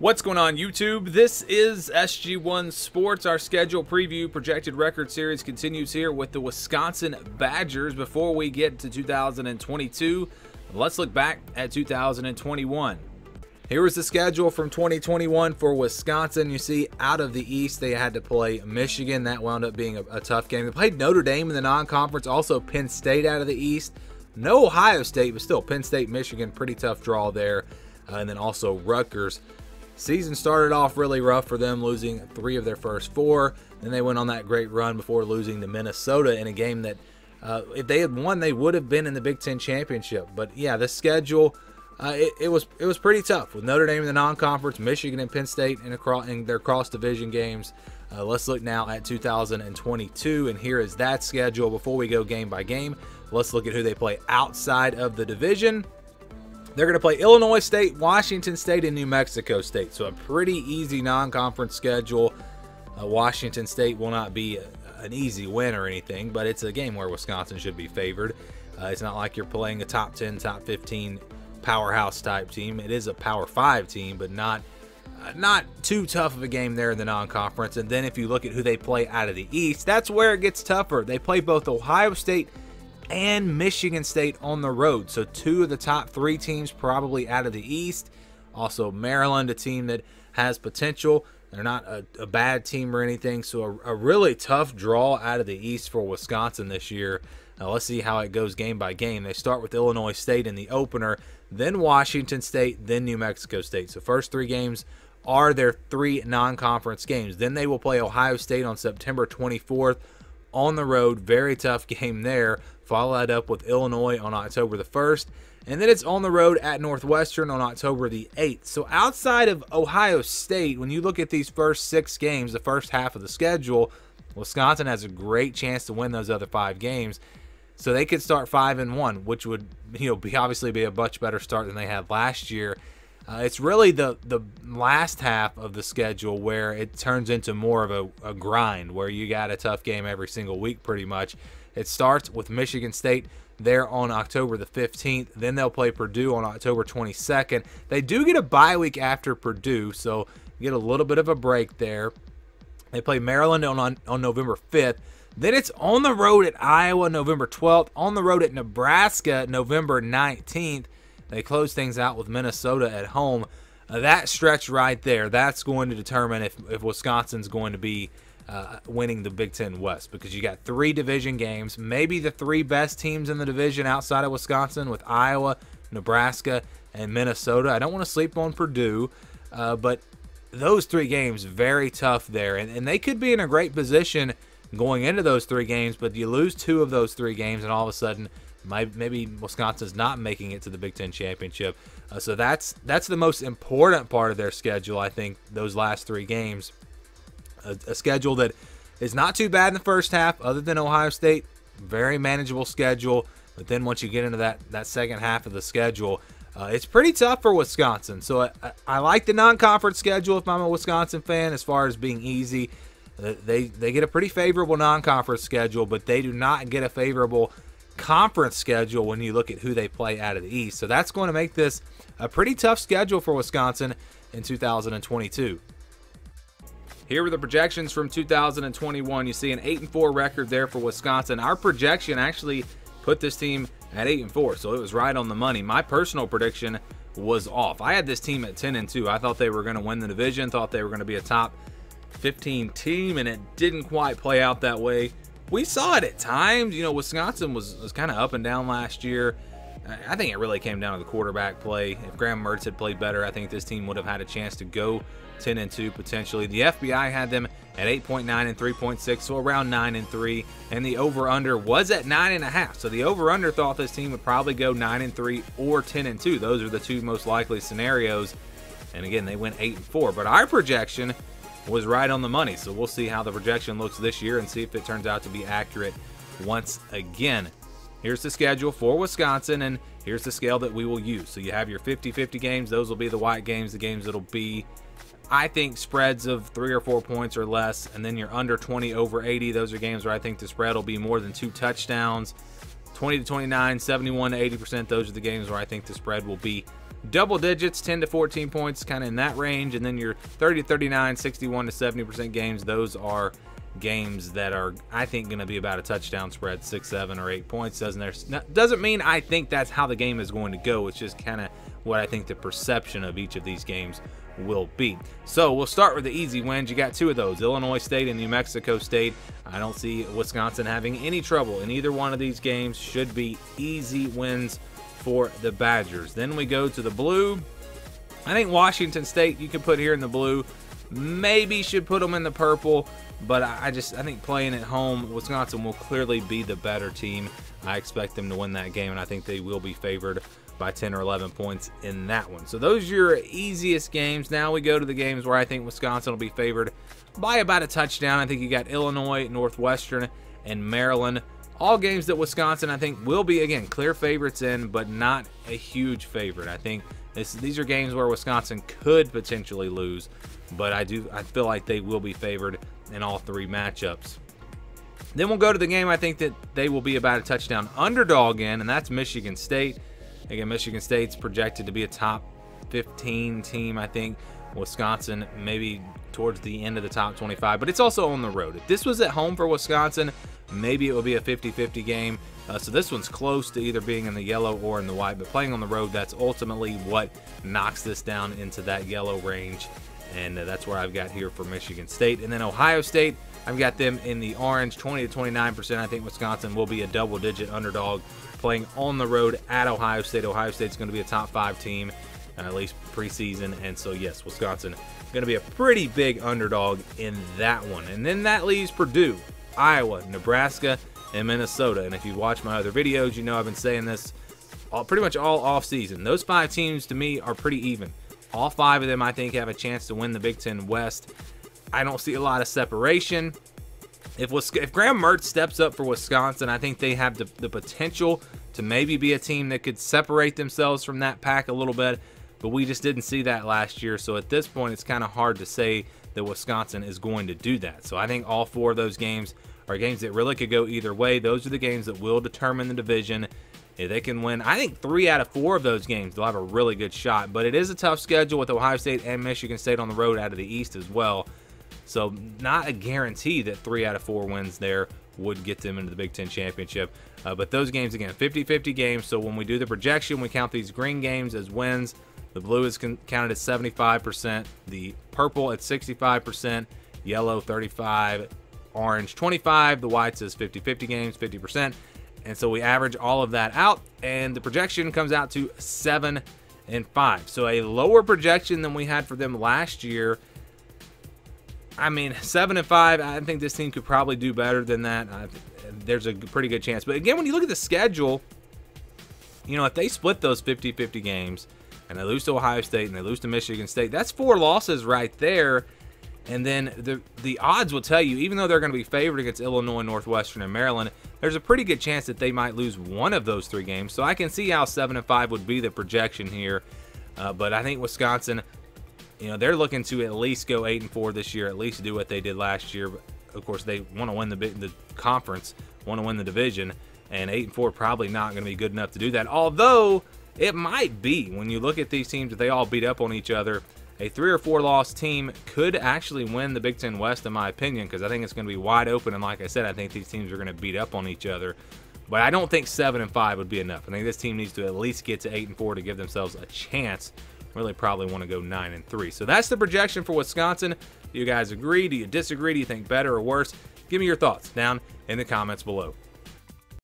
What's going on YouTube? This is SG1 Sports. Our schedule preview projected record series continues here with the Wisconsin Badgers. Before we get to 2022, let's look back at 2021. Here is the schedule from 2021 for Wisconsin. You see, out of the East, they had to play Michigan. That wound up being a, a tough game. They played Notre Dame in the non-conference, also Penn State out of the East. No Ohio State, but still Penn State, Michigan, pretty tough draw there. Uh, and then also Rutgers. Season started off really rough for them, losing three of their first four. Then they went on that great run before losing to Minnesota in a game that, uh, if they had won, they would have been in the Big Ten championship. But yeah, the schedule, uh, it, it, was it was pretty tough with Notre Dame in the non-conference, Michigan and Penn State in, across, in their cross-division games. Uh, let's look now at 2022, and here is that schedule. Before we go game by game, let's look at who they play outside of the division. They're going to play Illinois State, Washington State, and New Mexico State. So a pretty easy non-conference schedule. Uh, Washington State will not be a, an easy win or anything, but it's a game where Wisconsin should be favored. Uh, it's not like you're playing a top 10, top 15 powerhouse type team. It is a power 5 team, but not uh, not too tough of a game there in the non-conference. And then if you look at who they play out of the East, that's where it gets tougher. They play both Ohio State and Michigan State on the road. So two of the top three teams probably out of the East. Also Maryland, a team that has potential. They're not a, a bad team or anything. So a, a, really tough draw out of the East for Wisconsin this year. Now let's see how it goes game by game. They start with Illinois State in the opener, then Washington State, then New Mexico State. So first three games are their three non-conference games. Then they will play Ohio State on September 24th on the road. Very tough game there. Follow that up with Illinois on October the 1st. And then it's on the road at Northwestern on October the 8th. So outside of Ohio State, when you look at these first six games, the first half of the schedule, Wisconsin has a great chance to win those other five games. So they could start five and one, which would you know be obviously be a much better start than they had last year. Uh, it's really the the last half of the schedule where it turns into more of a, a grind, where you got a tough game every single week, pretty much. It starts with Michigan State there on October the 15th. Then they'll play Purdue on October 22nd. They do get a bye week after Purdue, so get a little bit of a break there. They play Maryland on, on, on November 5th. Then it's on the road at Iowa November 12th, on the road at Nebraska November 19th, they close things out with Minnesota at home. Uh, that stretch right there, that's going to determine if, if Wisconsin's going to be uh, winning the Big Ten West because you got three division games, maybe the three best teams in the division outside of Wisconsin with Iowa, Nebraska, and Minnesota. I don't want to sleep on Purdue, uh, but those three games very tough there, and, and they could be in a great position going into those three games. But you lose two of those three games, and all of a sudden maybe Wisconsin's not making it to the Big Ten championship. Uh, so that's that's the most important part of their schedule. I think those last three games, a, a schedule that is not too bad in the first half, other than Ohio State, very manageable schedule. But then once you get into that that second half of the schedule, uh, it's pretty tough for Wisconsin. So I, I, I like the non-conference schedule if I'm a Wisconsin fan, as far as being easy. Uh, they they get a pretty favorable non-conference schedule, but they do not get a favorable conference schedule when you look at who they play out of the East. So that's going to make this a pretty tough schedule for Wisconsin in 2022. Here are the projections from 2021. You see an 8 and 4 record there for Wisconsin. Our projection actually put this team at 8 and 4, so it was right on the money. My personal prediction was off. I had this team at 10 and 2. I thought they were going to win the division, thought they were going to be a top 15 team, and it didn't quite play out that way we saw it at times. You know, Wisconsin was, was kind of up and down last year. I think it really came down to the quarterback play. If Graham Mertz had played better, I think this team would have had a chance to go 10 and 2 potentially. The FPI had them at 8.9 and 3.6, so around 9 and 3, and the over under was at 9 and a half. So the over under thought this team would probably go 9 and 3 or 10 and 2. Those are the two most likely scenarios. And again, they went 8 and 4. But our projection was right on the money. So we'll see how the projection looks this year and see if it turns out to be accurate once again. Here's the schedule for Wisconsin, and here's the scale that we will use. So you have your 50-50 games. Those will be the white games, the games that'll be, I think, spreads of three or four points or less. And then you're under 20 over 80. Those are games where I think the spread will be more than two touchdowns. 20 to 29, 71 to 80%. Those are the games where I think the spread will be double digits, 10 to 14 points, kind of in that range. And then your 30 to 39, 61 to 70% games, those are games that are, I think, going to be about a touchdown spread, six, seven, or eight points. Doesn't there? Doesn't mean I think that's how the game is going to go. It's just kind of what I think the perception of each of these games will be. So we'll start with the easy wins. You got two of those, Illinois State and New Mexico State. I don't see Wisconsin having any trouble in either one of these games. Should be easy wins for the Badgers. Then we go to the blue. I think Washington State you can put here in the blue. Maybe should put them in the purple, but I just I think playing at home, Wisconsin will clearly be the better team. I expect them to win that game, and I think they will be favored by 10 or 11 points in that one. So those are your easiest games. Now we go to the games where I think Wisconsin will be favored by about a touchdown. I think you got Illinois, Northwestern, and Maryland. All games that Wisconsin, I think, will be, again, clear favorites in, but not a huge favorite. I think this, these are games where Wisconsin could potentially lose, but I do I feel like they will be favored in all three matchups. Then we'll go to the game I think that they will be about a touchdown underdog in, and that's Michigan State. Again, Michigan State's projected to be a top 15 team, I think. Wisconsin maybe towards the end of the top 25, but it's also on the road. If this was at home for Wisconsin, maybe it would be a 50-50 game. Uh, so this one's close to either being in the yellow or in the white, but playing on the road, that's ultimately what knocks this down into that yellow range. And uh, that's where I've got here for Michigan State. And then Ohio State, I've got them in the orange, 20 to 29%. I think Wisconsin will be a double-digit underdog playing on the road at Ohio State. Ohio State's going to be a top five team, at least preseason. And so, yes, Wisconsin going to be a pretty big underdog in that one. And then that leaves Purdue, Iowa, Nebraska, and Minnesota. And if you watch my other videos, you know I've been saying this all, pretty much all off season. Those five teams to me are pretty even. All five of them, I think, have a chance to win the Big Ten West. I don't see a lot of separation. If, if Graham Mertz steps up for Wisconsin, I think they have the, the potential to maybe be a team that could separate themselves from that pack a little bit, but we just didn't see that last year. So at this point, it's kind of hard to say that Wisconsin is going to do that. So I think all four of those games are games that really could go either way. Those are the games that will determine the division. If they can win, I think three out of four of those games, they'll have a really good shot. But it is a tough schedule with Ohio State and Michigan State on the road out of the East as well. So not a guarantee that three out of four wins there would get them into the Big Ten championship. Uh, but those games, again, 50-50 games. So when we do the projection, we count these green games as wins. The blue is counted at 75%, the purple at 65%, yellow 35, orange 25, the white says 50-50 games, 50%. And so we average all of that out, and the projection comes out to 7 and 5. So a lower projection than we had for them last year I mean, seven and five. I think this team could probably do better than that. Uh, there's a pretty good chance. But again, when you look at the schedule, you know, if they split those 50-50 games and they lose to Ohio State and they lose to Michigan State, that's four losses right there. And then the the odds will tell you, even though they're going to be favored against Illinois, Northwestern, and Maryland, there's a pretty good chance that they might lose one of those three games. So I can see how seven and five would be the projection here. Uh, but I think Wisconsin you know, they're looking to at least go eight and four this year, at least do what they did last year. But of course, they want to win the the conference, want to win the division, and eight and four probably not going to be good enough to do that. Although it might be when you look at these teams that they all beat up on each other. A three or four loss team could actually win the Big Ten West, in my opinion, because I think it's going to be wide open. And like I said, I think these teams are going to beat up on each other. But I don't think seven and five would be enough. I think this team needs to at least get to eight and four to give themselves a chance really probably want to go 9 and 3. So that's the projection for Wisconsin. Do you guys agree? Do you disagree? Do you think better or worse? Give me your thoughts down in the comments below.